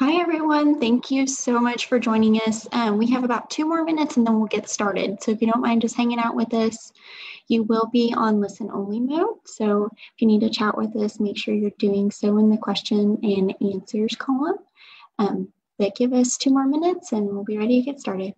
Hi, everyone. Thank you so much for joining us. Um, we have about two more minutes and then we'll get started. So if you don't mind just hanging out with us, you will be on listen only mode. So if you need to chat with us, make sure you're doing so in the question and answers column. Um, but give us two more minutes and we'll be ready to get started.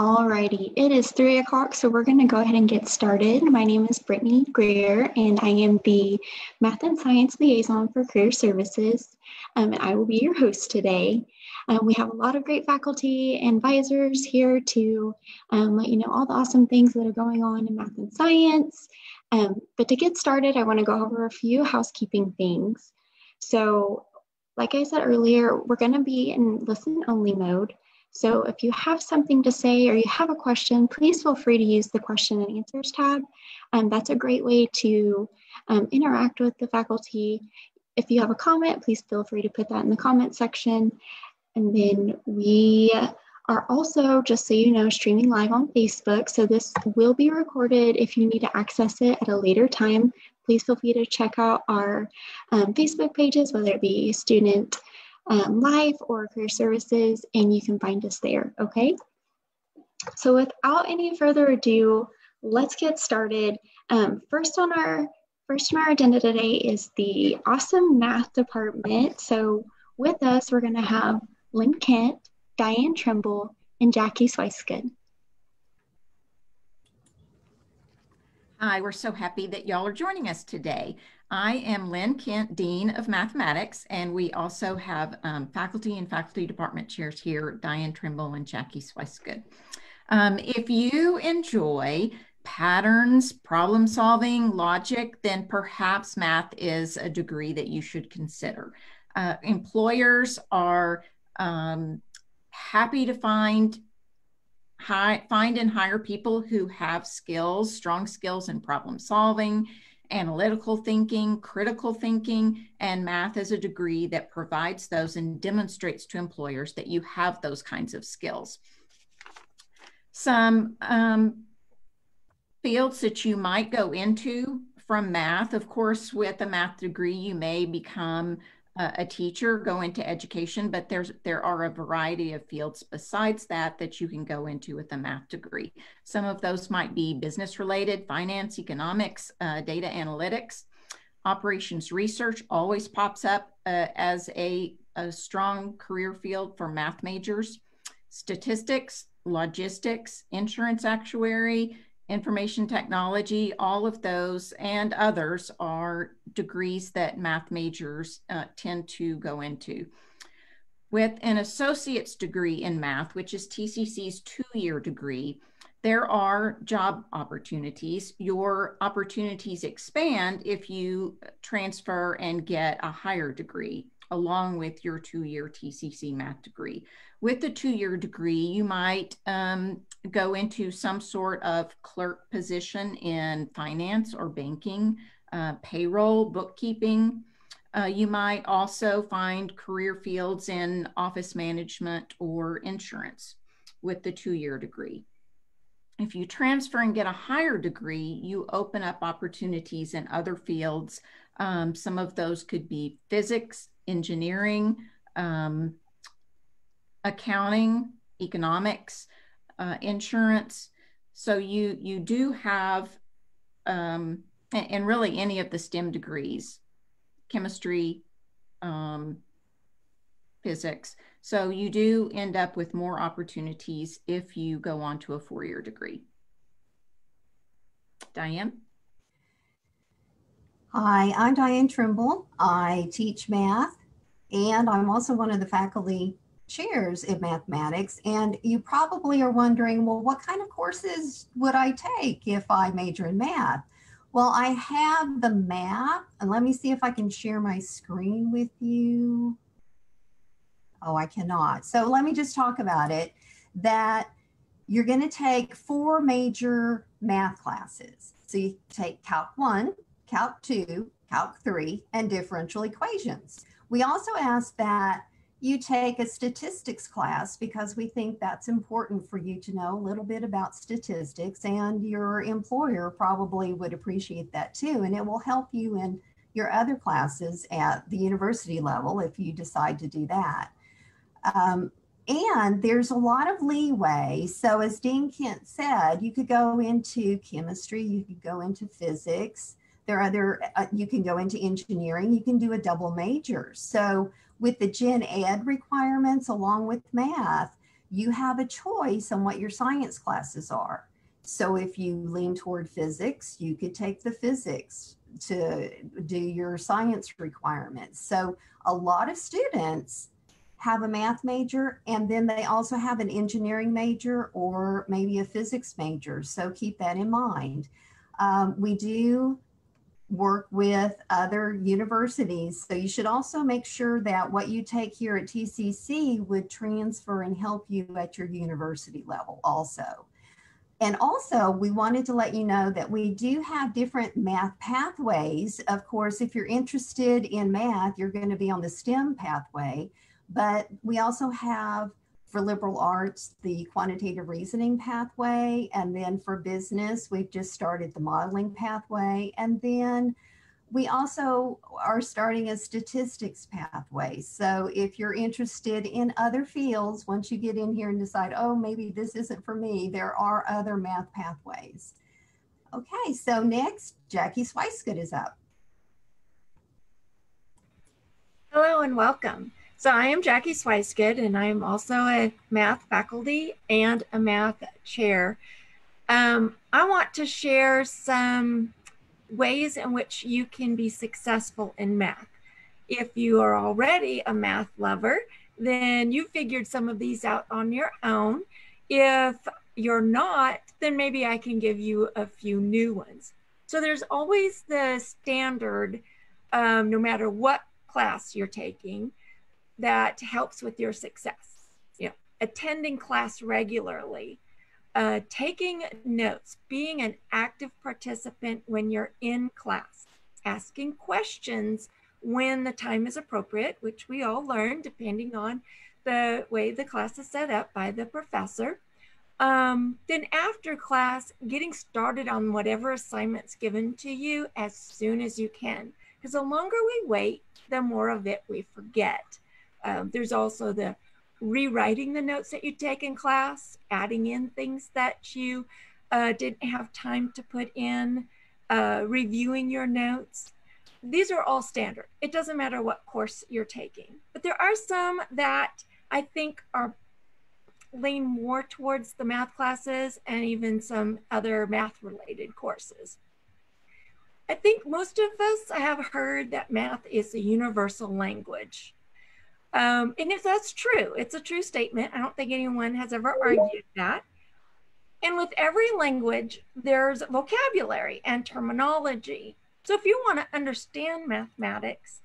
Alrighty, it is three o'clock, so we're going to go ahead and get started. My name is Brittany Greer, and I am the Math and Science Liaison for Career Services, um, and I will be your host today. Um, we have a lot of great faculty and advisors here to um, let you know all the awesome things that are going on in math and science. Um, but to get started, I want to go over a few housekeeping things. So, like I said earlier, we're going to be in listen only mode. So if you have something to say or you have a question, please feel free to use the question and answers tab. Um, that's a great way to um, interact with the faculty. If you have a comment, please feel free to put that in the comment section. And then we are also, just so you know, streaming live on Facebook. So this will be recorded if you need to access it at a later time. Please feel free to check out our um, Facebook pages, whether it be student um, life or career services, and you can find us there, okay? So without any further ado, let's get started. Um, first on our first on our agenda today is the awesome math department. So with us, we're gonna have Lynn Kent, Diane Trimble, and Jackie Swicegood. Hi, we're so happy that y'all are joining us today. I am Lynn Kent, Dean of Mathematics, and we also have um, faculty and faculty department chairs here, Diane Trimble and Jackie Swicegood. Um, if you enjoy patterns, problem solving, logic, then perhaps math is a degree that you should consider. Uh, employers are um, happy to find high, find and hire people who have skills, strong skills in problem solving, analytical thinking, critical thinking, and math as a degree that provides those and demonstrates to employers that you have those kinds of skills. Some um, fields that you might go into from math, of course, with a math degree, you may become a teacher go into education, but there's there are a variety of fields besides that that you can go into with a math degree. Some of those might be business related, finance, economics, uh, data analytics, operations research always pops up uh, as a, a strong career field for math majors. Statistics, logistics, insurance actuary, information technology, all of those and others are degrees that math majors uh, tend to go into. With an associate's degree in math, which is TCC's two year degree, there are job opportunities. Your opportunities expand if you transfer and get a higher degree along with your two year TCC math degree. With the two year degree, you might um, go into some sort of clerk position in finance or banking, uh, payroll, bookkeeping. Uh, you might also find career fields in office management or insurance with the two year degree. If you transfer and get a higher degree, you open up opportunities in other fields. Um, some of those could be physics, engineering, um, accounting, economics, uh, insurance. So you you do have um, and really any of the STEM degrees, chemistry, um, physics. So you do end up with more opportunities if you go on to a four-year degree. Diane? Hi, I'm Diane Trimble. I teach math and I'm also one of the faculty chairs in mathematics. And you probably are wondering, well, what kind of courses would I take if I major in math? Well, I have the map and let me see if I can share my screen with you. Oh, I cannot. So let me just talk about it that you're going to take four major math classes. So you take Calc 1, Calc 2, Calc 3, and differential equations. We also ask that you take a statistics class because we think that's important for you to know a little bit about statistics and your employer probably would appreciate that too. And it will help you in your other classes at the university level if you decide to do that. Um, and there's a lot of leeway. So, as Dean Kent said, you could go into chemistry, you could go into physics. There are other, uh, you can go into engineering, you can do a double major. So, with the gen ed requirements along with math, you have a choice on what your science classes are. So, if you lean toward physics, you could take the physics to do your science requirements. So, a lot of students have a math major and then they also have an engineering major or maybe a physics major. So keep that in mind. Um, we do work with other universities. So you should also make sure that what you take here at TCC would transfer and help you at your university level also. And also, we wanted to let you know that we do have different math pathways. Of course, if you're interested in math, you're going to be on the STEM pathway. But we also have for liberal arts the quantitative reasoning pathway. And then for business, we've just started the modeling pathway. And then we also are starting a statistics pathway. So if you're interested in other fields, once you get in here and decide, oh, maybe this isn't for me, there are other math pathways. Okay, so next, Jackie Swicegood is up. Hello and welcome. So I am Jackie Swicegood, and I'm also a math faculty and a math chair. Um, I want to share some ways in which you can be successful in math. If you are already a math lover, then you figured some of these out on your own. If you're not, then maybe I can give you a few new ones. So there's always the standard, um, no matter what class you're taking, that helps with your success. You know, attending class regularly, uh, taking notes, being an active participant when you're in class, asking questions when the time is appropriate, which we all learn depending on the way the class is set up by the professor. Um, then after class, getting started on whatever assignment's given to you as soon as you can. Because the longer we wait, the more of it we forget. Um, there's also the rewriting the notes that you take in class, adding in things that you uh, didn't have time to put in, uh, reviewing your notes. These are all standard. It doesn't matter what course you're taking, but there are some that I think are lean more towards the math classes and even some other math related courses. I think most of us have heard that math is a universal language. Um, and if that's true, it's a true statement. I don't think anyone has ever argued that. And with every language, there's vocabulary and terminology. So if you want to understand mathematics,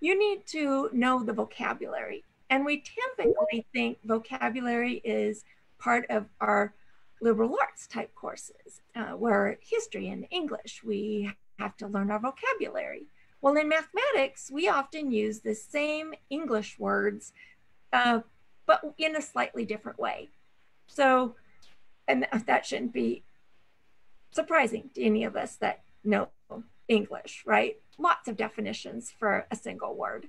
you need to know the vocabulary. And we typically think vocabulary is part of our liberal arts type courses, uh, where history and English, we have to learn our vocabulary. Well, in mathematics, we often use the same English words, uh, but in a slightly different way. So, and that shouldn't be surprising to any of us that know English, right? Lots of definitions for a single word.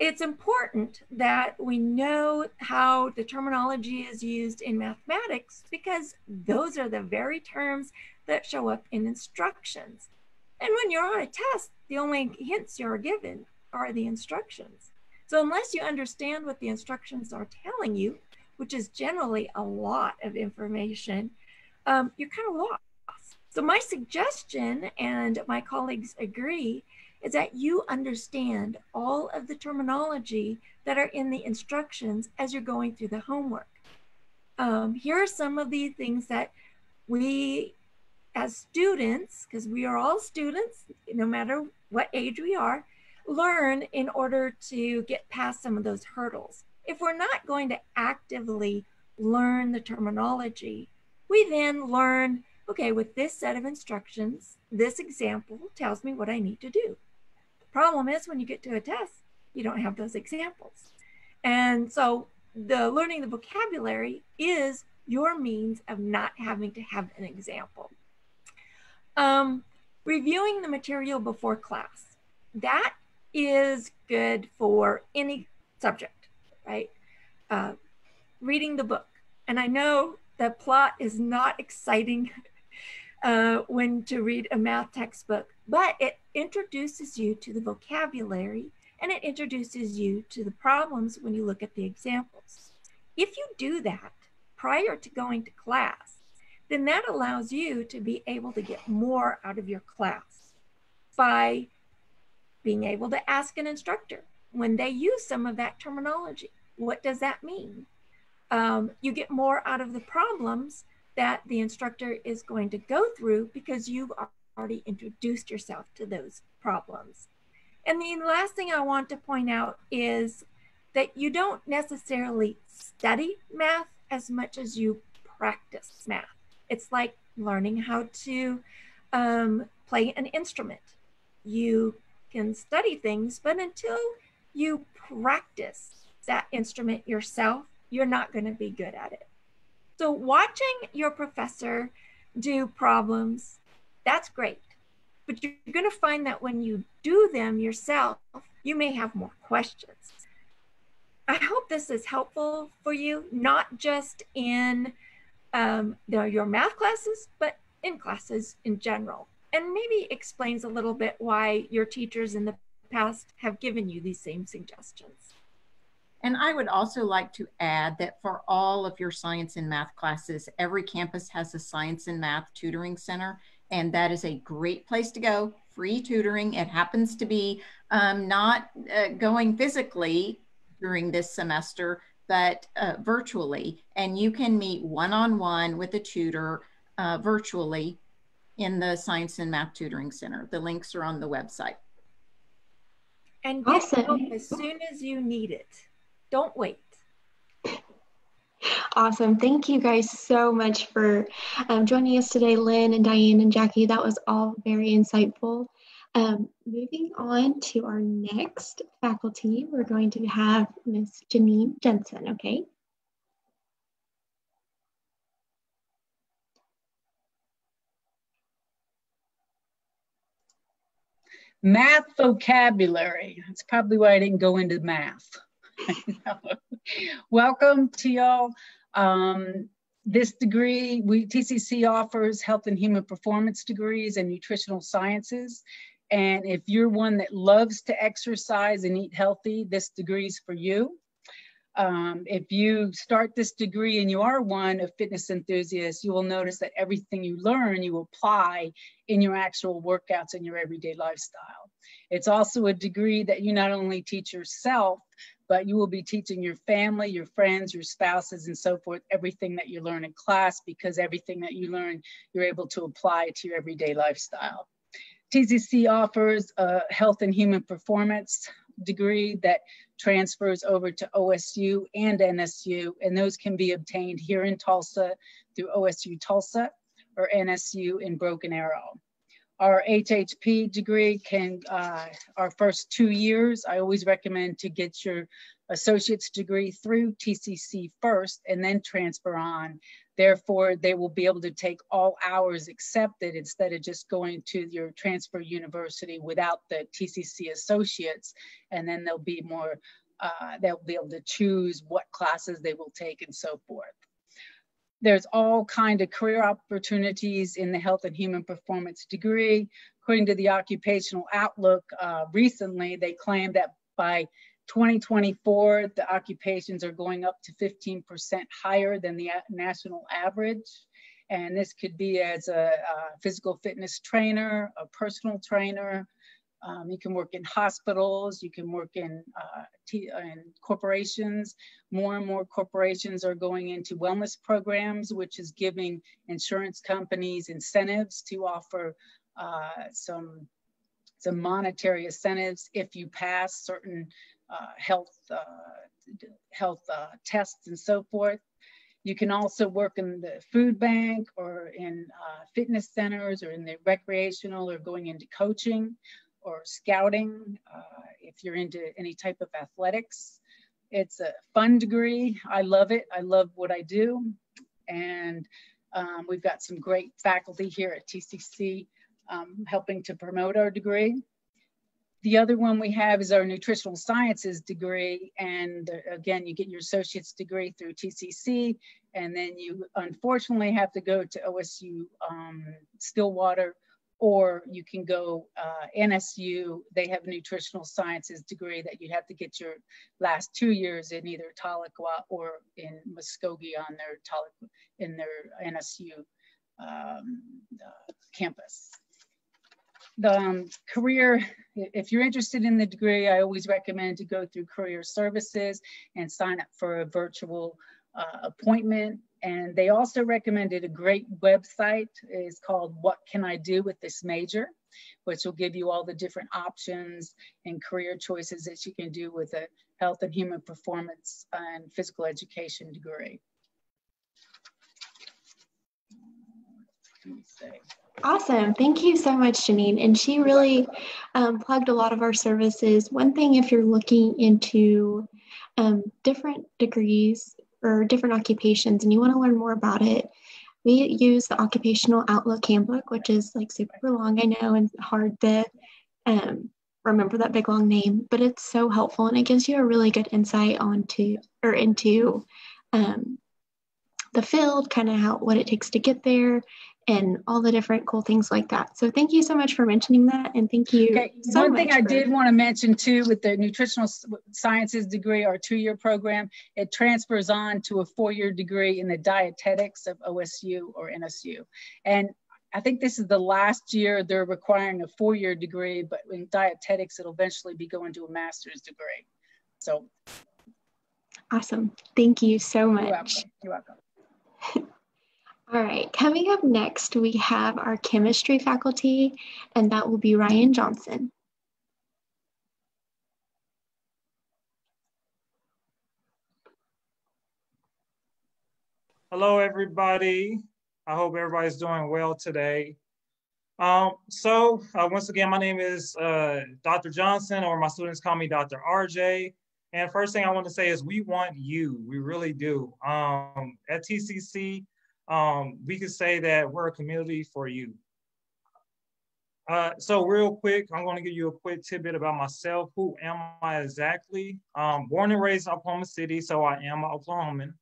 It's important that we know how the terminology is used in mathematics because those are the very terms that show up in instructions. And when you're on a test, the only hints you're given are the instructions. So unless you understand what the instructions are telling you, which is generally a lot of information, um, you're kind of lost. So my suggestion, and my colleagues agree, is that you understand all of the terminology that are in the instructions as you're going through the homework. Um, here are some of the things that we as students, because we are all students, no matter what age we are, learn in order to get past some of those hurdles. If we're not going to actively learn the terminology, we then learn, okay, with this set of instructions, this example tells me what I need to do. The problem is when you get to a test, you don't have those examples. And so the learning the vocabulary is your means of not having to have an example. Um, reviewing the material before class. That is good for any subject, right? Uh, reading the book. And I know the plot is not exciting uh, when to read a math textbook, but it introduces you to the vocabulary and it introduces you to the problems when you look at the examples. If you do that prior to going to class, then that allows you to be able to get more out of your class by being able to ask an instructor when they use some of that terminology. What does that mean? Um, you get more out of the problems that the instructor is going to go through because you've already introduced yourself to those problems. And the last thing I want to point out is that you don't necessarily study math as much as you practice math. It's like learning how to um, play an instrument. You can study things, but until you practice that instrument yourself, you're not going to be good at it. So, watching your professor do problems, that's great. But you're going to find that when you do them yourself, you may have more questions. I hope this is helpful for you, not just in um, the, your math classes, but in classes in general. And maybe explains a little bit why your teachers in the past have given you these same suggestions. And I would also like to add that for all of your science and math classes, every campus has a science and math tutoring center, and that is a great place to go. Free tutoring. It happens to be um, not uh, going physically during this semester, but uh, virtually. And you can meet one on one with a tutor uh, virtually in the Science and Math Tutoring Center. The links are on the website. And get awesome. help as soon as you need it. Don't wait. Awesome. Thank you guys so much for um, joining us today, Lynn and Diane and Jackie. That was all very insightful. Um, moving on to our next faculty, we're going to have Miss Janine Jensen, okay? Math vocabulary. That's probably why I didn't go into math. Welcome to y'all. Um, this degree, we TCC offers health and human performance degrees and nutritional sciences. And if you're one that loves to exercise and eat healthy, this degree is for you. Um, if you start this degree and you are one of fitness enthusiasts, you will notice that everything you learn, you apply in your actual workouts and your everyday lifestyle. It's also a degree that you not only teach yourself, but you will be teaching your family, your friends, your spouses, and so forth, everything that you learn in class, because everything that you learn, you're able to apply to your everyday lifestyle. TCC offers a health and human performance degree that transfers over to OSU and NSU, and those can be obtained here in Tulsa through OSU Tulsa or NSU in Broken Arrow. Our HHP degree can, uh, our first two years, I always recommend to get your associate's degree through TCC first and then transfer on Therefore, they will be able to take all hours accepted instead of just going to your transfer university without the TCC associates. And then they'll be more, uh, they'll be able to choose what classes they will take and so forth. There's all kind of career opportunities in the health and human performance degree. According to the Occupational Outlook, uh, recently they claim that by 2024, the occupations are going up to 15% higher than the national average. And this could be as a, a physical fitness trainer, a personal trainer. Um, you can work in hospitals, you can work in, uh, in corporations. More and more corporations are going into wellness programs, which is giving insurance companies incentives to offer uh, some, some monetary incentives if you pass certain uh, health, uh, health uh, tests and so forth. You can also work in the food bank or in uh, fitness centers or in the recreational or going into coaching or scouting uh, if you're into any type of athletics. It's a fun degree. I love it. I love what I do. And um, we've got some great faculty here at TCC um, helping to promote our degree. The other one we have is our nutritional sciences degree. And again, you get your associate's degree through TCC. And then you unfortunately have to go to OSU um, Stillwater or you can go uh, NSU. They have a nutritional sciences degree that you have to get your last two years in either Tahlequah or in Muskogee on their Tahlequah, in their NSU um, uh, campus the um, career, if you're interested in the degree, I always recommend to go through career services and sign up for a virtual uh, appointment. And they also recommended a great website. It's called What Can I Do with This Major, which will give you all the different options and career choices that you can do with a health and human performance and physical education degree. Awesome. Thank you so much, Janine. And she really um, plugged a lot of our services. One thing, if you're looking into um, different degrees or different occupations and you want to learn more about it, we use the Occupational Outlook Handbook, which is like super long, I know, and hard to um, remember that big long name, but it's so helpful and it gives you a really good insight onto or into um, the field, kind of how what it takes to get there, and all the different cool things like that. So thank you so much for mentioning that. And thank you. Okay. So One thing I for- did want to mention too with the nutritional sciences degree or two-year program, it transfers on to a four-year degree in the dietetics of OSU or NSU. And I think this is the last year they're requiring a four-year degree, but in dietetics, it'll eventually be going to a master's degree. So. Awesome. Thank you so much. You're welcome. You're welcome. All right, coming up next, we have our chemistry faculty, and that will be Ryan Johnson. Hello, everybody. I hope everybody's doing well today. Um, so uh, once again, my name is uh, Dr. Johnson, or my students call me Dr. RJ. And first thing I want to say is we want you, we really do. Um, at TCC, um, we could say that we're a community for you. Uh, so real quick, I'm going to give you a quick tidbit about myself. Who am I exactly? Um, born and raised in Oklahoma City, so I am an Oklahoman.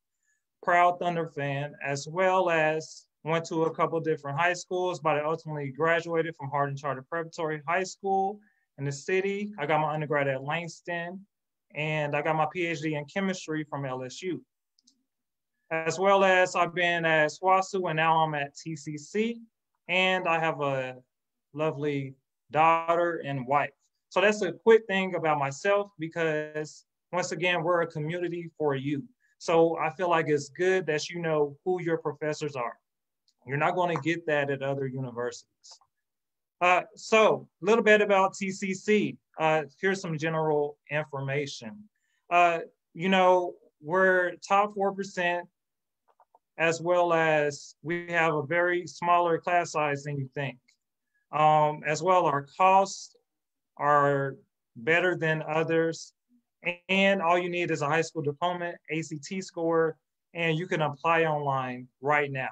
Proud Thunder fan, as well as went to a couple different high schools, but I ultimately graduated from Harding Charter Preparatory High School in the city. I got my undergrad at Langston, and I got my PhD in chemistry from LSU as well as I've been at SWOSU and now I'm at TCC. And I have a lovely daughter and wife. So that's a quick thing about myself because once again, we're a community for you. So I feel like it's good that you know who your professors are. You're not going to get that at other universities. Uh, so a little bit about TCC. Uh, here's some general information. Uh, you know, we're top 4% as well as we have a very smaller class size than you think. Um, as well, our costs are better than others. And all you need is a high school diploma, ACT score, and you can apply online right now.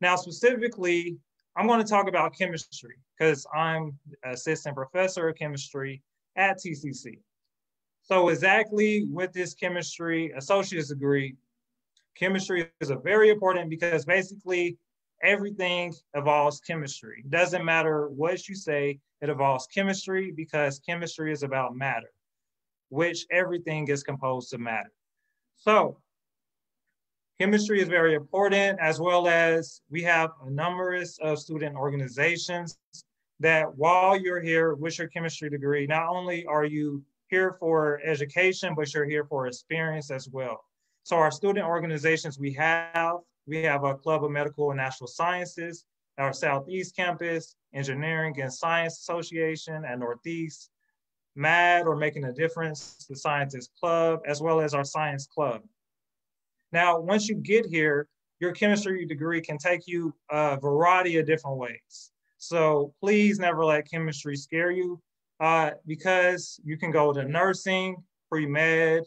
Now, specifically, I'm going to talk about chemistry because I'm assistant professor of chemistry at TCC. So exactly with this chemistry associate's degree, Chemistry is a very important because basically everything involves chemistry. Doesn't matter what you say, it involves chemistry because chemistry is about matter, which everything is composed of matter. So chemistry is very important as well as we have a numerous of student organizations that while you're here with your chemistry degree, not only are you here for education, but you're here for experience as well. So our student organizations we have, we have a Club of Medical and Natural Sciences, our Southeast Campus, Engineering and Science Association at Northeast, MAD or Making a Difference, the Scientist Club, as well as our Science Club. Now, once you get here, your chemistry degree can take you a variety of different ways. So please never let chemistry scare you uh, because you can go to nursing, pre-med,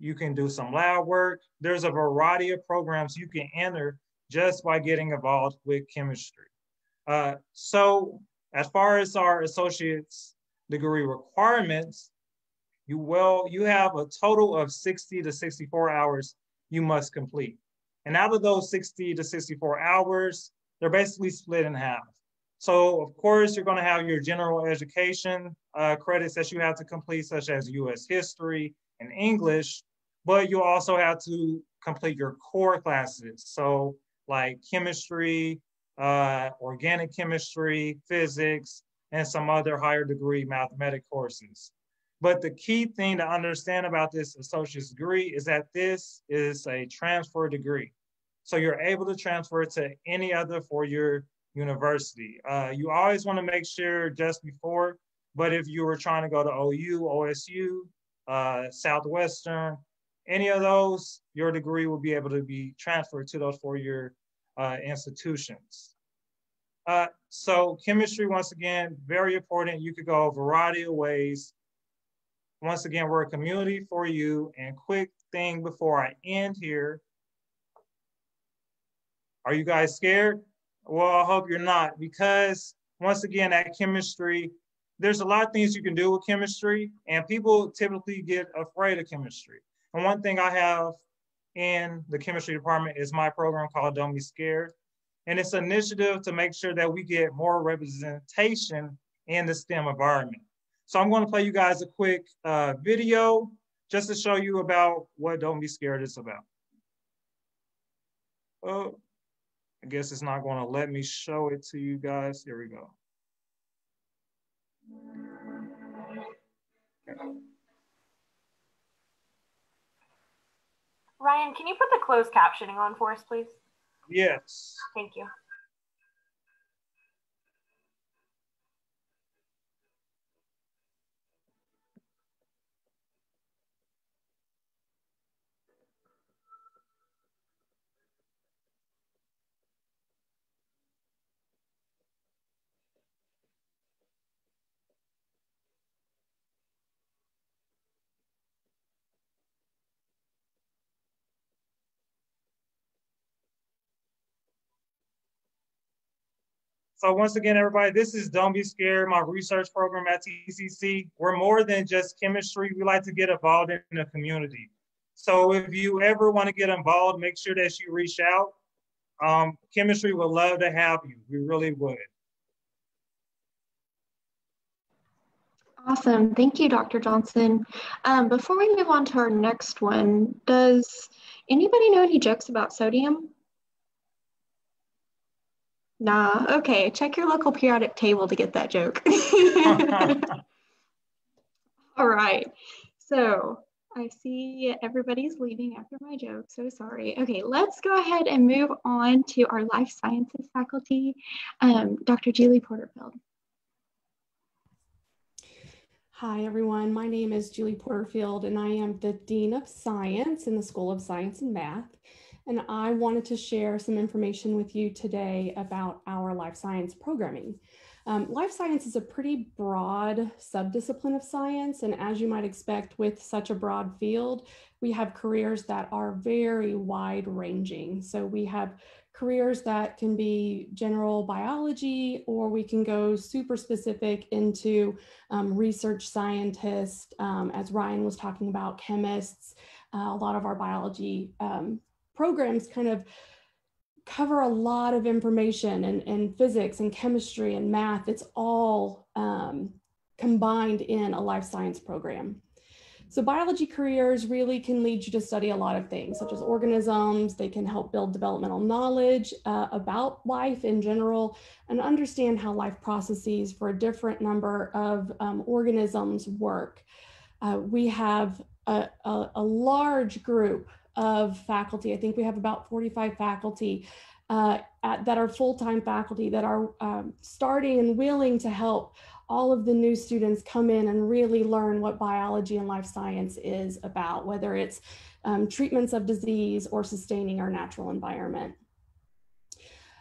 you can do some lab work. There's a variety of programs you can enter just by getting involved with chemistry. Uh, so as far as our associate's degree requirements, you will, you have a total of 60 to 64 hours you must complete. And out of those 60 to 64 hours, they're basically split in half. So of course, you're gonna have your general education uh, credits that you have to complete, such as US history and English, but you also have to complete your core classes. So like chemistry, uh, organic chemistry, physics, and some other higher degree mathematic courses. But the key thing to understand about this associate's degree is that this is a transfer degree. So you're able to transfer to any other four-year university. Uh, you always want to make sure just before, but if you were trying to go to OU, OSU, uh, Southwestern, any of those, your degree will be able to be transferred to those four-year uh, institutions. Uh, so chemistry, once again, very important. You could go a variety of ways. Once again, we're a community for you. And quick thing before I end here. Are you guys scared? Well, I hope you're not because once again, at chemistry, there's a lot of things you can do with chemistry and people typically get afraid of chemistry. And one thing I have in the chemistry department is my program called Don't Be Scared. And it's an initiative to make sure that we get more representation in the STEM environment. So I'm gonna play you guys a quick uh, video just to show you about what Don't Be Scared is about. Oh. I guess it's not gonna let me show it to you guys. Here we go. Ryan, can you put the closed captioning on for us, please? Yes. Thank you. So once again, everybody, this is Don't Be Scared, my research program at TCC. We're more than just chemistry. We like to get involved in the community. So if you ever want to get involved, make sure that you reach out. Um, chemistry would love to have you. We really would. Awesome. Thank you, Dr. Johnson. Um, before we move on to our next one, does anybody know any jokes about sodium? Nah, okay. Check your local periodic table to get that joke. All right. So I see everybody's leaving after my joke. So sorry. Okay, let's go ahead and move on to our life sciences faculty, um, Dr. Julie Porterfield. Hi, everyone. My name is Julie Porterfield, and I am the Dean of Science in the School of Science and Math and I wanted to share some information with you today about our life science programming. Um, life science is a pretty broad subdiscipline of science, and as you might expect with such a broad field, we have careers that are very wide ranging. So we have careers that can be general biology, or we can go super specific into um, research scientists, um, as Ryan was talking about, chemists. Uh, a lot of our biology um, programs kind of cover a lot of information and, and physics and chemistry and math. It's all um, combined in a life science program. So biology careers really can lead you to study a lot of things, such as organisms. They can help build developmental knowledge uh, about life in general and understand how life processes for a different number of um, organisms work. Uh, we have a, a, a, large group of faculty. I think we have about 45 faculty uh, at, that are full-time faculty that are um, starting and willing to help all of the new students come in and really learn what biology and life science is about, whether it's um, treatments of disease or sustaining our natural environment.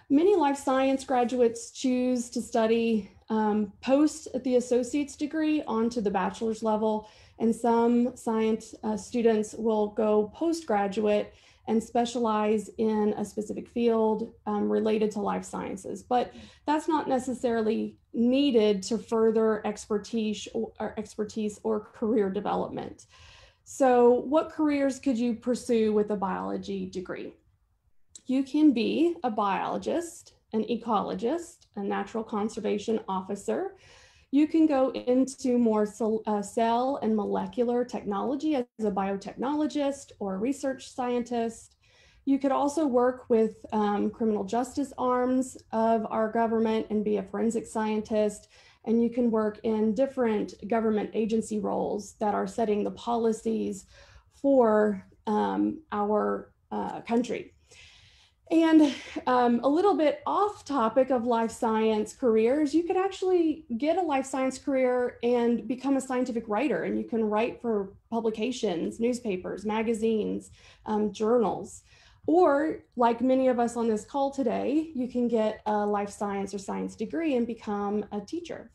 Many life science graduates choose to study um, post the associate's degree onto the bachelor's level, and some science uh, students will go postgraduate and specialize in a specific field um, related to life sciences. But that's not necessarily needed to further expertise or, or expertise or career development. So what careers could you pursue with a biology degree? You can be a biologist, an ecologist, a natural conservation officer, you can go into more uh, cell and molecular technology as a biotechnologist or a research scientist. You could also work with um, criminal justice arms of our government and be a forensic scientist. And you can work in different government agency roles that are setting the policies for um, our uh, country. And um, a little bit off topic of life science careers, you could actually get a life science career and become a scientific writer, and you can write for publications, newspapers, magazines, um, journals. Or, like many of us on this call today, you can get a life science or science degree and become a teacher.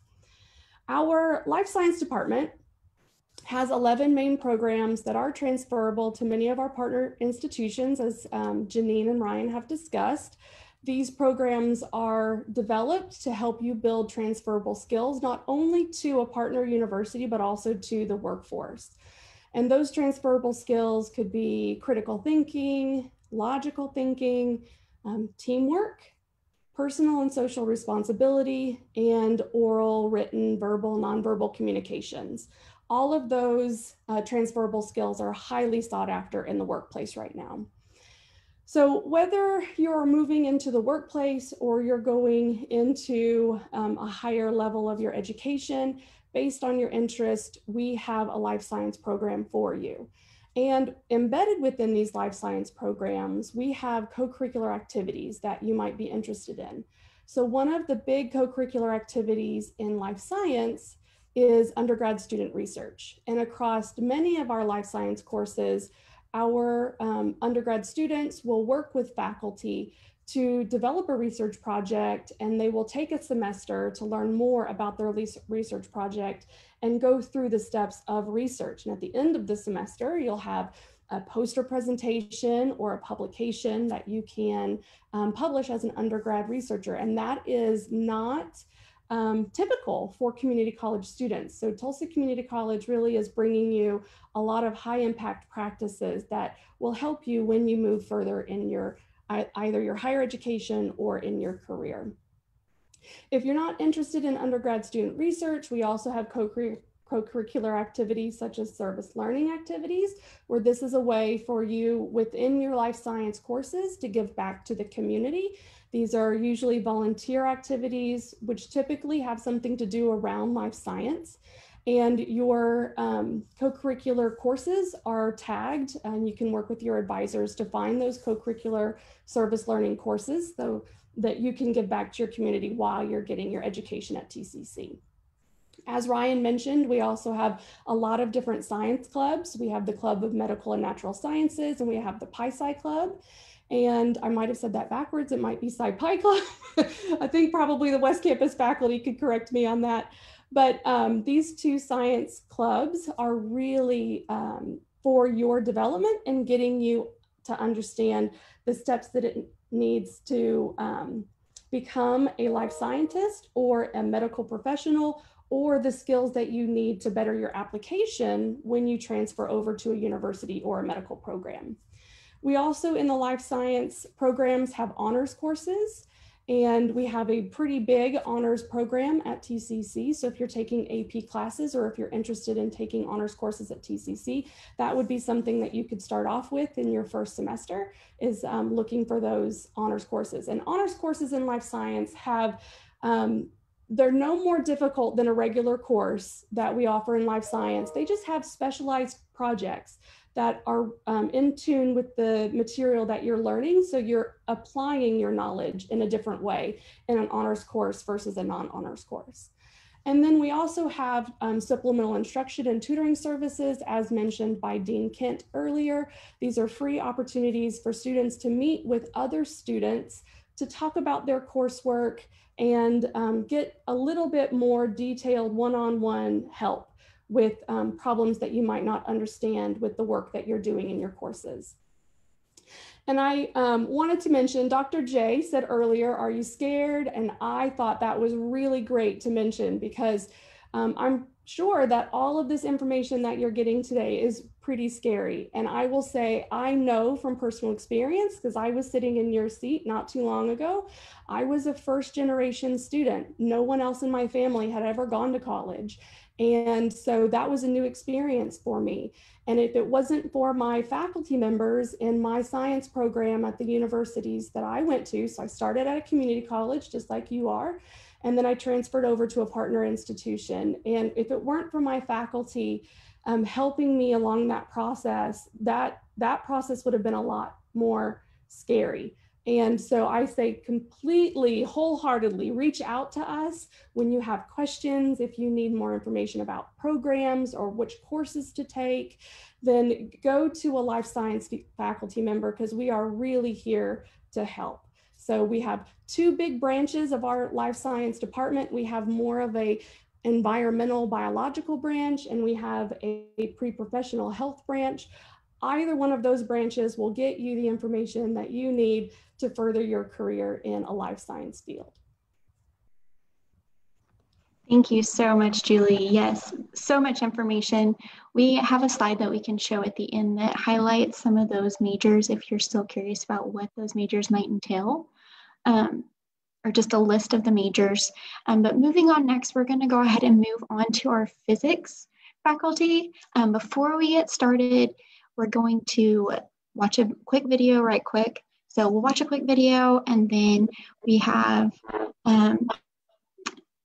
Our life science department has 11 main programs that are transferable to many of our partner institutions, as um, Janine and Ryan have discussed. These programs are developed to help you build transferable skills, not only to a partner university, but also to the workforce. And those transferable skills could be critical thinking, logical thinking, um, teamwork, personal and social responsibility, and oral, written, verbal, nonverbal communications all of those uh, transferable skills are highly sought after in the workplace right now. So whether you're moving into the workplace or you're going into um, a higher level of your education, based on your interest, we have a life science program for you. And embedded within these life science programs, we have co-curricular activities that you might be interested in. So one of the big co-curricular activities in life science is undergrad student research. And across many of our life science courses, our um, undergrad students will work with faculty to develop a research project and they will take a semester to learn more about their research project and go through the steps of research. And at the end of the semester, you'll have a poster presentation or a publication that you can um, publish as an undergrad researcher. And that is not um, typical for community college students. So Tulsa Community College really is bringing you a lot of high impact practices that will help you when you move further in your either your higher education or in your career. If you're not interested in undergrad student research, we also have co-curricular activities such as service learning activities, where this is a way for you within your life science courses to give back to the community these are usually volunteer activities, which typically have something to do around life science. And your um, co-curricular courses are tagged and you can work with your advisors to find those co-curricular service learning courses so that you can give back to your community while you're getting your education at TCC. As Ryan mentioned, we also have a lot of different science clubs. We have the Club of Medical and Natural Sciences and we have the PISci Club. And I might have said that backwards. It might be Psi Pi Club. I think probably the West Campus faculty could correct me on that. But um, these two science clubs are really um, for your development and getting you to understand the steps that it needs to um, become a life scientist or a medical professional or the skills that you need to better your application when you transfer over to a university or a medical program. We also in the life science programs have honors courses and we have a pretty big honors program at TCC. So if you're taking AP classes or if you're interested in taking honors courses at TCC, that would be something that you could start off with in your first semester is um, looking for those honors courses. And honors courses in life science have um, they're no more difficult than a regular course that we offer in life science. They just have specialized projects that are um, in tune with the material that you're learning. So you're applying your knowledge in a different way in an honors course versus a non-honors course. And then we also have um, supplemental instruction and tutoring services, as mentioned by Dean Kent earlier. These are free opportunities for students to meet with other students to talk about their coursework and um, get a little bit more detailed one-on-one -on -one help with um, problems that you might not understand with the work that you're doing in your courses. And I um, wanted to mention, Dr. J said earlier, are you scared? And I thought that was really great to mention because um, I'm sure that all of this information that you're getting today is pretty scary. And I will say, I know from personal experience, because I was sitting in your seat not too long ago, I was a first generation student. No one else in my family had ever gone to college. And so that was a new experience for me. And if it wasn't for my faculty members in my science program at the universities that I went to, so I started at a community college, just like you are, and then I transferred over to a partner institution. And if it weren't for my faculty um, helping me along that process, that, that process would have been a lot more scary. And so I say completely, wholeheartedly reach out to us when you have questions. If you need more information about programs or which courses to take, then go to a life science faculty member because we are really here to help. So we have two big branches of our life science department. We have more of a environmental biological branch and we have a, a pre-professional health branch either one of those branches will get you the information that you need to further your career in a life science field. Thank you so much, Julie. Yes, so much information. We have a slide that we can show at the end that highlights some of those majors if you're still curious about what those majors might entail, um, or just a list of the majors. Um, but moving on next, we're gonna go ahead and move on to our physics faculty. Um, before we get started, we're going to watch a quick video right quick so we'll watch a quick video and then we have um,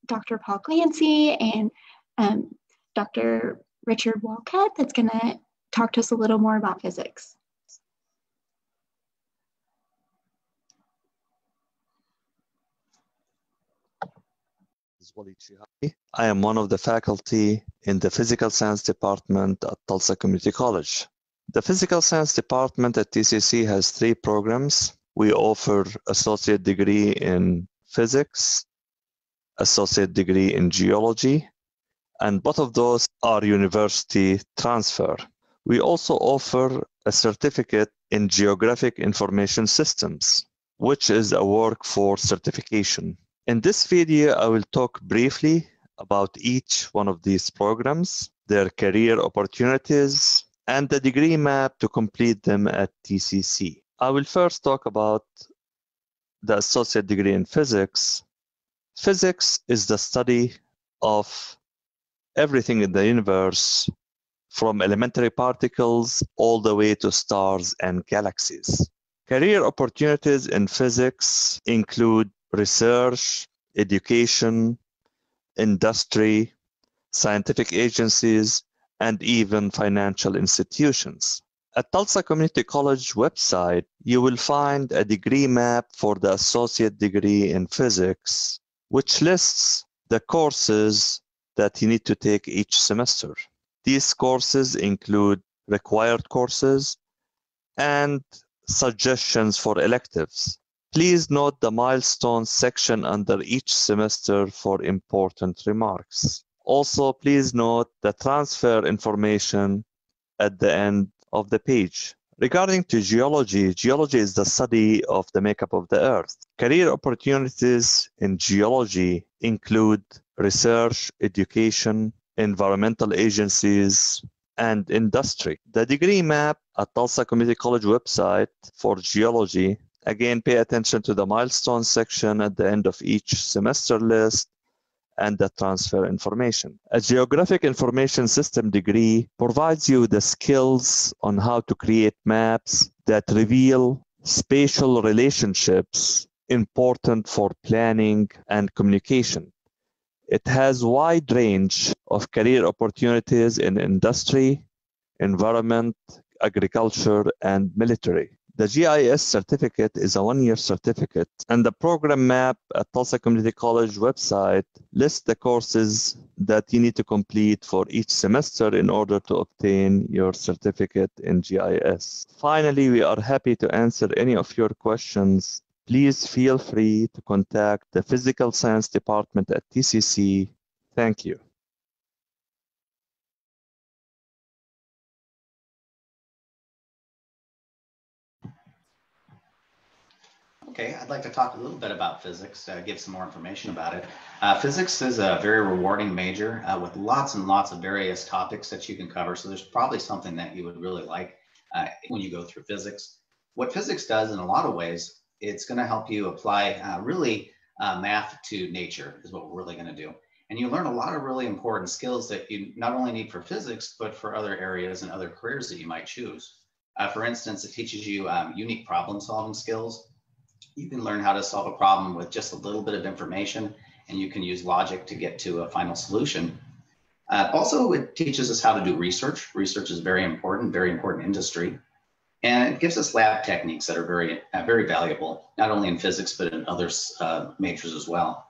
Dr. Paul Clancy and um, Dr. Richard Walcott that's gonna talk to us a little more about physics. I am one of the faculty in the Physical Science Department at Tulsa Community College. The Physical Science Department at TCC has three programs. We offer associate degree in physics, associate degree in geology, and both of those are university transfer. We also offer a certificate in geographic information systems, which is a workforce certification. In this video, I will talk briefly about each one of these programs, their career opportunities, and the degree map to complete them at TCC. I will first talk about the associate degree in physics. Physics is the study of everything in the universe from elementary particles all the way to stars and galaxies. Career opportunities in physics include research, education, industry, scientific agencies, and even financial institutions. At Tulsa Community College website, you will find a degree map for the associate degree in physics, which lists the courses that you need to take each semester. These courses include required courses and suggestions for electives. Please note the milestones section under each semester for important remarks. Also, please note the transfer information at the end of the page. Regarding to geology, geology is the study of the makeup of the earth. Career opportunities in geology include research, education, environmental agencies, and industry. The degree map at Tulsa Community College website for geology. Again, pay attention to the milestone section at the end of each semester list and the transfer information. A geographic information system degree provides you the skills on how to create maps that reveal spatial relationships important for planning and communication. It has wide range of career opportunities in industry, environment, agriculture, and military. The GIS certificate is a one-year certificate, and the program map at Tulsa Community College website lists the courses that you need to complete for each semester in order to obtain your certificate in GIS. Finally, we are happy to answer any of your questions please feel free to contact the Physical Science Department at TCC. Thank you. Okay, I'd like to talk a little bit about physics, uh, give some more information about it. Uh, physics is a very rewarding major uh, with lots and lots of various topics that you can cover. So there's probably something that you would really like uh, when you go through physics. What physics does in a lot of ways it's going to help you apply uh, really uh, math to nature is what we're really going to do. And you learn a lot of really important skills that you not only need for physics, but for other areas and other careers that you might choose. For instance, it teaches you um, unique problem solving skills. You can learn how to solve a problem with just a little bit of information, and you can use logic to get to a final solution. Uh, also, it teaches us how to do research. Research is very important, very important industry. And it gives us lab techniques that are very, uh, very valuable, not only in physics, but in other uh, majors as well.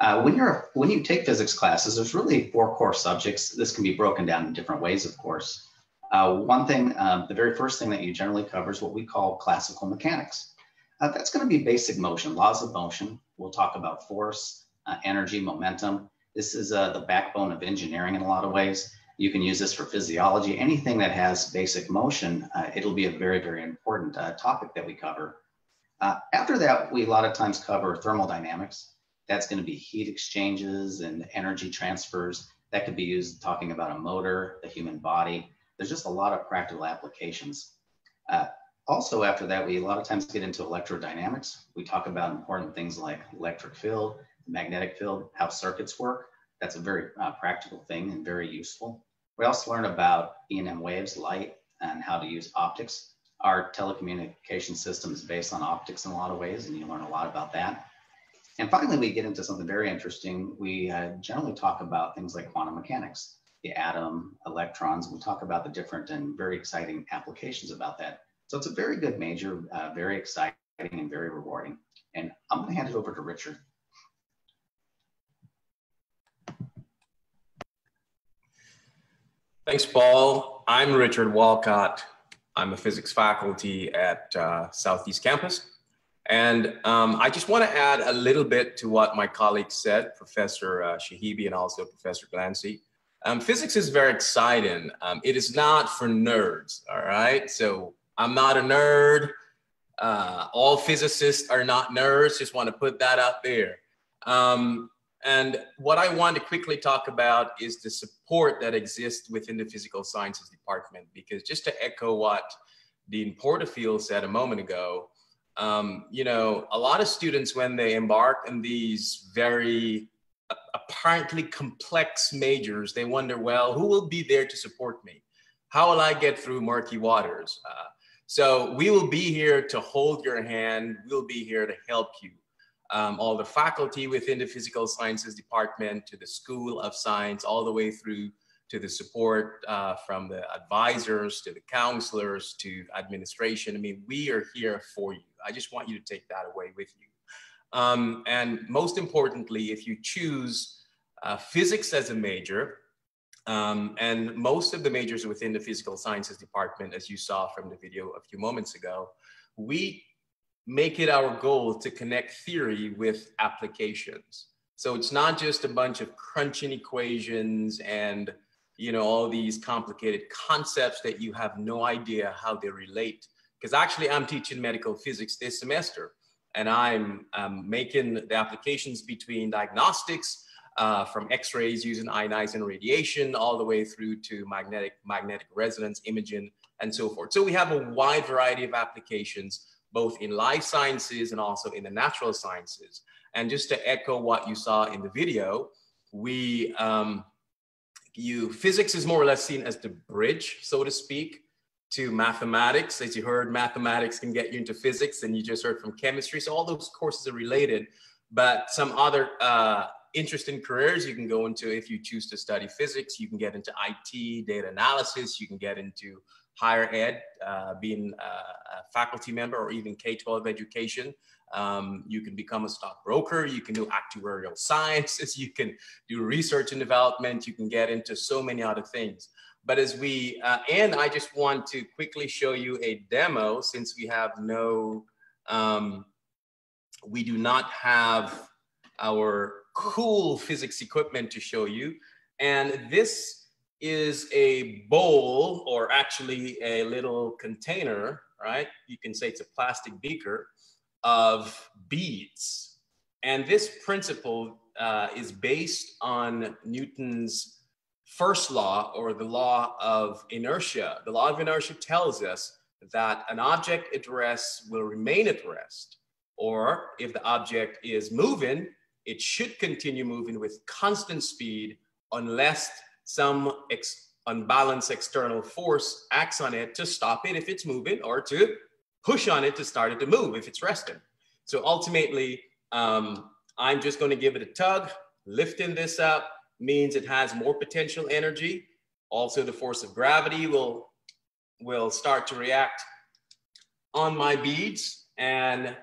Uh, when, you're, when you take physics classes, there's really four core subjects. This can be broken down in different ways, of course. Uh, one thing, um, the very first thing that you generally cover is what we call classical mechanics. Uh, that's going to be basic motion, laws of motion. We'll talk about force, uh, energy, momentum. This is the backbone of engineering in a lot of ways. You can use this for physiology. Anything that has basic motion, uh, it'll be a very, very important uh, topic that we cover. Uh, after that, we a lot of times cover thermodynamics. That's going to be heat exchanges and energy transfers. That could be used talking about a motor, the human body. There's just a lot of practical applications. Uh, also, after that, we a lot of times get into electrodynamics. We talk about important things like electric field, magnetic field, how circuits work. That's a very uh, practical thing and very useful. We also learn about E&M waves, light, and how to use optics. Our telecommunication system is based on optics in a lot of ways, and you learn a lot about that. And finally, we get into something very interesting. We uh, generally talk about things like quantum mechanics, the atom, electrons. We talk about the different and very exciting applications about that. So it's a very good major, uh, very exciting and very rewarding. And I'm to hand it over to Richard. Thanks, Paul. I'm Richard Walcott. I'm a physics faculty at uh, Southeast Campus. And um, I just want to add a little bit to what my colleagues said, Professor uh, Shahibi and also Professor Glancy. Um, physics is very exciting. Um, it is not for nerds, all right? So I'm not a nerd. Uh, all physicists are not nerds. Just want to put that out there. Um, and what I want to quickly talk about is the support that exists within the physical sciences department. Because just to echo what Dean Porterfield said a moment ago, um, you know, a lot of students, when they embark on these very apparently complex majors, they wonder, well, who will be there to support me? How will I get through murky waters? Uh, so we will be here to hold your hand. We'll be here to help you um, all the faculty within the physical sciences department to the School of Science, all the way through to the support uh, from the advisors to the counselors to administration. I mean, we are here for you. I just want you to take that away with you. Um, and most importantly, if you choose uh, physics as a major, um, and most of the majors within the physical sciences department, as you saw from the video a few moments ago, we make it our goal to connect theory with applications. So it's not just a bunch of crunching equations and you know all these complicated concepts that you have no idea how they relate. Because actually, I'm teaching medical physics this semester, and I'm um, making the applications between diagnostics uh, from X-rays using ionizing radiation all the way through to magnetic magnetic resonance imaging and so forth. So we have a wide variety of applications both in life sciences and also in the natural sciences. And just to echo what you saw in the video, we um, you physics is more or less seen as the bridge, so to speak, to mathematics. As you heard, mathematics can get you into physics, and you just heard from chemistry. So all those courses are related, but some other uh, interesting careers you can go into if you choose to study physics. You can get into IT, data analysis. You can get into higher ed, uh, being a faculty member or even K-12 education. Um, you can become a stockbroker. You can do actuarial sciences. You can do research and development. You can get into so many other things. But as we, uh, and I just want to quickly show you a demo since we have no, um, we do not have our cool physics equipment to show you. And this is a bowl or actually a little container, right? You can say it's a plastic beaker of beads. And this principle uh, is based on Newton's first law or the law of inertia. The law of inertia tells us that an object at rest will remain at rest, or if the object is moving, it should continue moving with constant speed unless some ex unbalanced external force acts on it to stop it if it's moving or to push on it to start it to move if it's resting. So ultimately, um, I'm just going to give it a tug. Lifting this up means it has more potential energy. Also, the force of gravity will, will start to react on my beads and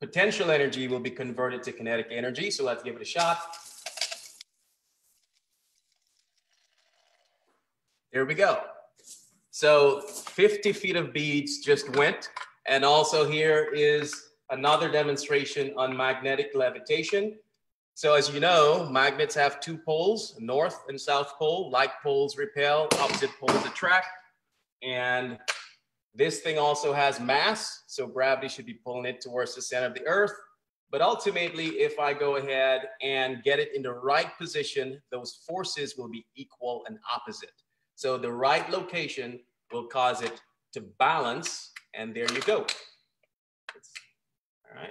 potential energy will be converted to kinetic energy. So let's give it a shot. There we go. So 50 feet of beads just went. And also here is another demonstration on magnetic levitation. So as you know, magnets have two poles, north and south pole. Like poles repel, opposite poles attract. And this thing also has mass, so gravity should be pulling it towards the center of the earth. But ultimately, if I go ahead and get it in the right position, those forces will be equal and opposite. So the right location will cause it to balance, and there you go. All right.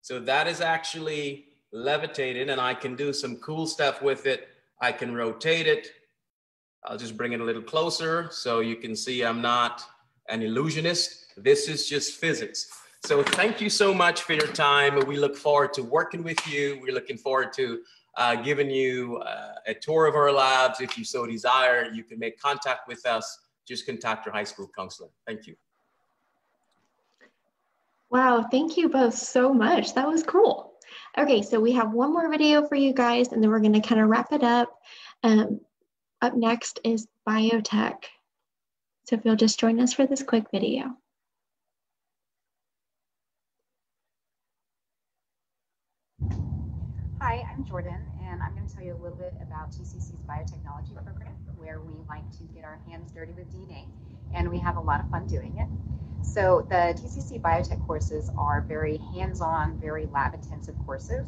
So that is actually levitated, and I can do some cool stuff with it. I can rotate it. I'll just bring it a little closer so you can see I'm not an illusionist. This is just physics. So thank you so much for your time. We look forward to working with you. We're looking forward to uh, giving you uh, a tour of our labs. If you so desire, you can make contact with us. Just contact your high school counselor. Thank you. Wow, thank you both so much. That was cool. Okay, so we have one more video for you guys, and then we're going to kind of wrap it up. Um, up next is biotech. So if you'll just join us for this quick video. Hi, I'm Jordan, and I'm going to tell you a little bit about TCC's biotechnology program, where we like to get our hands dirty with DNA, and we have a lot of fun doing it. So the TCC biotech courses are very hands-on, very lab-intensive courses,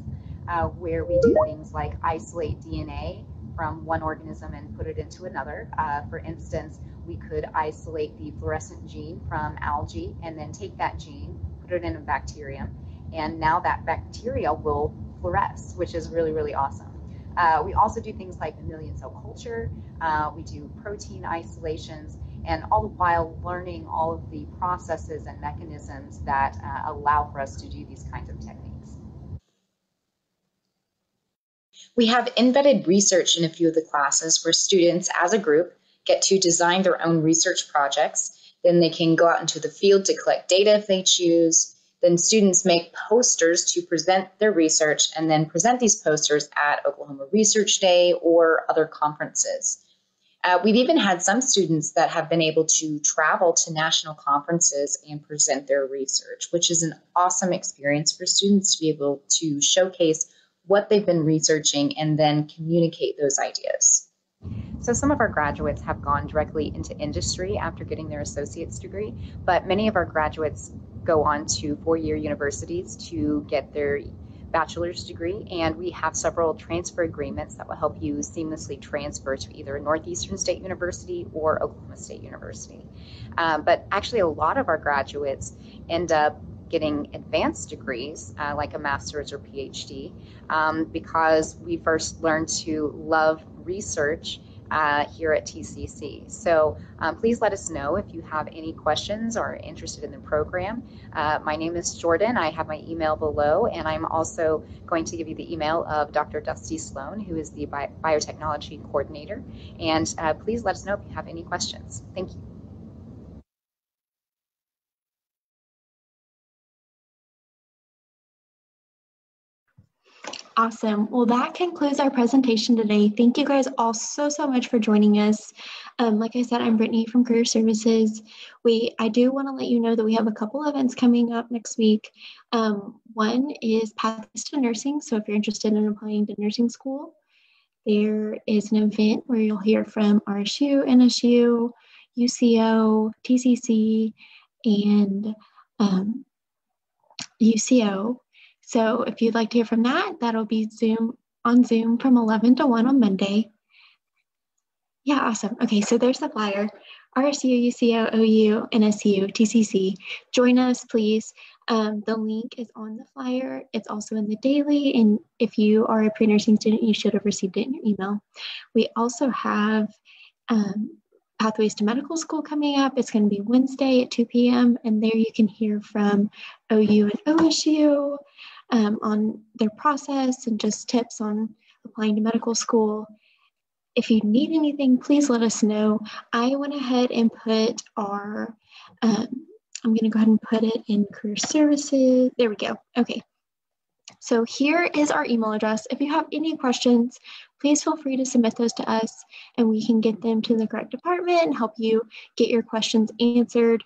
uh, where we do things like isolate DNA from one organism and put it into another. Uh, for instance, we could isolate the fluorescent gene from algae and then take that gene, put it in a bacterium, and now that bacteria will fluoresce, which is really, really awesome. Uh, we also do things like mammalian cell culture. Uh, we do protein isolations, and all the while learning all of the processes and mechanisms that uh, allow for us to do these kinds of techniques. We have embedded research in a few of the classes where students, as a group, get to design their own research projects. Then they can go out into the field to collect data if they choose. Then students make posters to present their research and then present these posters at Oklahoma Research Day or other conferences. Uh, we've even had some students that have been able to travel to national conferences and present their research, which is an awesome experience for students to be able to showcase what they've been researching and then communicate those ideas. So some of our graduates have gone directly into industry after getting their associate's degree, but many of our graduates go on to four-year universities to get their bachelor's degree, and we have several transfer agreements that will help you seamlessly transfer to either Northeastern State University or Oklahoma State University. Um, but actually, a lot of our graduates end up getting advanced degrees, uh, like a master's or PhD, um, because we first learned to love research uh, here at TCC. So um, please let us know if you have any questions or are interested in the program. Uh, my name is Jordan. I have my email below, and I'm also going to give you the email of Dr. Dusty Sloan, who is the Bi biotechnology coordinator. And uh, please let us know if you have any questions. Thank you. Awesome. Well, that concludes our presentation today. Thank you guys all so, so much for joining us. Um, like I said, I'm Brittany from Career Services. We, I do want to let you know that we have a couple events coming up next week. Um, one is Pathways to Nursing. So if you're interested in applying to nursing school, there is an event where you'll hear from RSU, NSU, UCO, TCC, and um, UCO. So if you'd like to hear from that, that'll be Zoom on Zoom from 11 to 1 on Monday. Yeah, awesome. Okay, so there's the flyer. RSU, UCO, OU, NSU, TCC. Join us, please. Um, the link is on the flyer. It's also in the daily. And if you are a pre nursing student, you should have received it in your email. We also have um, Pathways to Medical School coming up. It's going to be Wednesday at 2 p.m. And there you can hear from OU and OSU um, on their process and just tips on applying to medical school. If you need anything, please let us know. I went ahead and put our, um, I'm going to go ahead and put it in career services. There we go. Okay. So here is our email address. If you have any questions, please feel free to submit those to us and we can get them to the correct department and help you get your questions answered.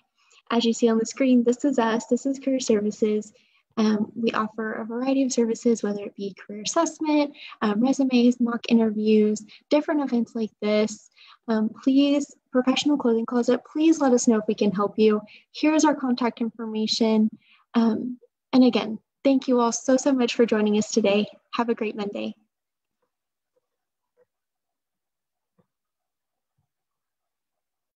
As you see on the screen, this is us, this is career services. Um, we offer a variety of services, whether it be career assessment, um, resumes, mock interviews, different events like this. Um, please, professional clothing closet, please let us know if we can help you. Here's our contact information. Um, and again, thank you all so, so much for joining us today. Have a great Monday.